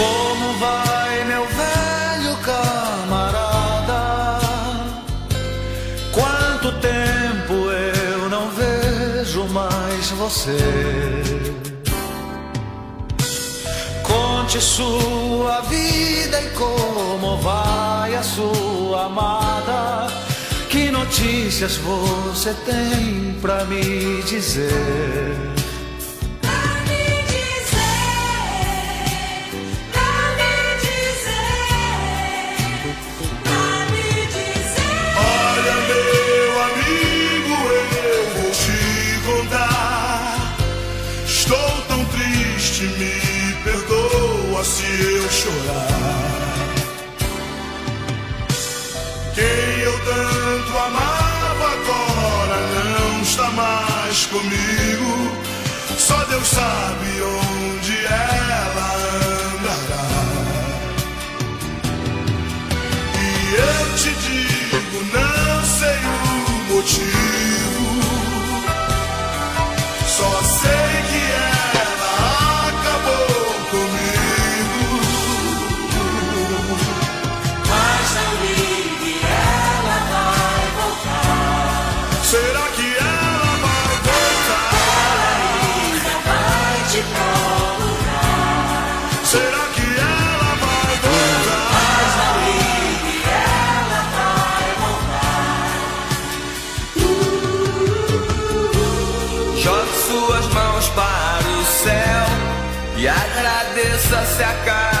Como vai, meu velho camarada? Quanto tempo eu não vejo mais você? Conte sua vida e como vai a sua amada. Que notícias você tem pra me dizer? Perdoa se eu chorar. Quem eu tanto amava agora não está mais comigo. Só Deus sabe onde ela andará. E eu te digo, não sei o motivo. Só Será que ela vai voltar? Mas não ligue, ela vai voltar. Jogue suas mãos para o céu e agradeça se acaso tiver